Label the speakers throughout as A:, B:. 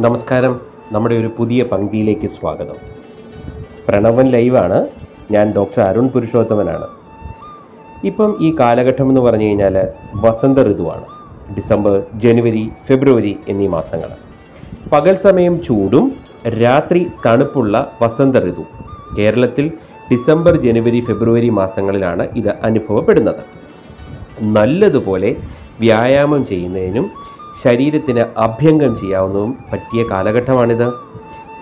A: നമസ്കാരം. നമ്മുടെ ഒരു പുതിയ പങ്ക്തിയിലേക്ക് സ്വാഗതം. പ്രണവൻ ലൈവാണ്. ഞാൻ ഡോക്ടർ അരുൺ പുരുഷോത്തമനാണ്. ഇപ്പം ഈ കാലഘട്ടം എന്ന് പറഞ്ഞു കഴിഞ്ഞാൽ വസന്ത ഋതുവാണ്. ഡിസംബർ ജനുവരി ഫെബ്രുവരി എന്നീ മാസങ്ങൾ പകൽ സമയം ചൂടും രാത്രി തണുപ്പുള്ള വസന്ത ഋതു. കേരളത്തിൽ ഡിസംബർ ജനുവരി ഫെബ്രുവരി മാസങ്ങളിലാണ് ഇത് അനുഭവപ്പെടുന്നത്. നല്ലതുപോലെ വ്യായാമം ചെയ്യുന്നതിനും ശരീരത്തിന് അഭ്യംഗം ചെയ്യാവുന്നതും പറ്റിയ കാലഘട്ടമാണിത്.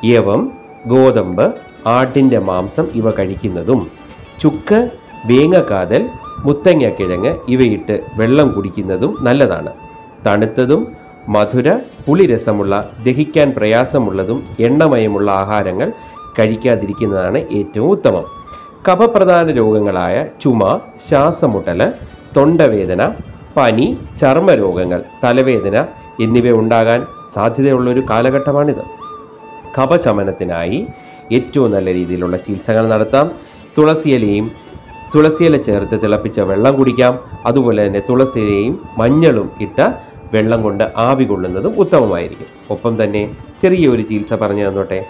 A: യവം ഗോതമ്പ് ആട്ടിന്റെ മാംസം ഇവ കഴിക്കുന്നതും ചുക്ക് വേങ്ങക്കാതൽ മുത്തങ്ങക്കിഴങ്ങ് ഇവയിട്ട് വെള്ളം കുടിക്കുന്നതും നല്ലതാണ്. തണുത്തതും മധുര പുളിരസമുള്ള ദഹിക്കാൻ പ്രയാസമുള്ളതും എണ്ണമയമുള്ള ആഹാരങ്ങൾ കഴിക്കാതിരിക്കുന്നതാണ് ഏറ്റവും ഉത്തമം. കഫപ്രധാന രോഗങ്ങളായ ചുമ ശ്വാസമുട്ടൽ തൊണ്ടവേദന പനി ചർമ്മരോഗങ്ങൾ തലവേദന എന്നിവ ഉണ്ടാകാൻ സാധ്യതയുള്ളൊരു കാലഘട്ടമാണിത്. കപശമനത്തിനായി ഏറ്റവും നല്ല രീതിയിലുള്ള ചികിത്സകൾ നടത്താം. തുളസിയിലയും തുളസിയില ചേർത്ത് തിളപ്പിച്ച വെള്ളം കുടിക്കാം. അതുപോലെ തന്നെ തുളസിയിലയും മഞ്ഞളും ഇട്ട വെള്ളം കൊണ്ട് ആവി കൊള്ളുന്നതും ഉത്തമമായിരിക്കും. ഒപ്പം തന്നെ ചെറിയൊരു ചികിത്സ പറഞ്ഞു തന്നോട്ടെ.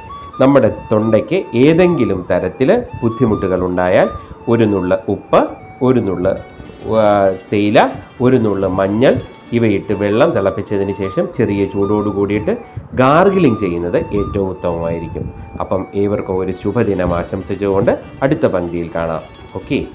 A: നമ്മുടെ തൊണ്ടയ്ക്ക് ഏതെങ്കിലും തരത്തിൽ ബുദ്ധിമുട്ടുകൾ ഉണ്ടായാൽ ഒരു നുള്ള ഉപ്പ് ഒരു നുള്ള തേയില ഒരു നുള്ള മഞ്ഞൾ ഇവയിട്ട് വെള്ളം തിളപ്പിച്ചതിന് ശേഷം ചെറിയ ചൂടോട് കൂടിയിട്ട് ഗാർഗിളിംഗ് ചെയ്യുന്നത് ഏറ്റവും ഉത്തമമായിരിക്കും. അപ്പം ഏവർക്കും ഒരു ശുഭദിനം ആശംസിച്ചുകൊണ്ട് അടുത്ത പങ്ക്തിയിൽ കാണാം. ഓക്കെ?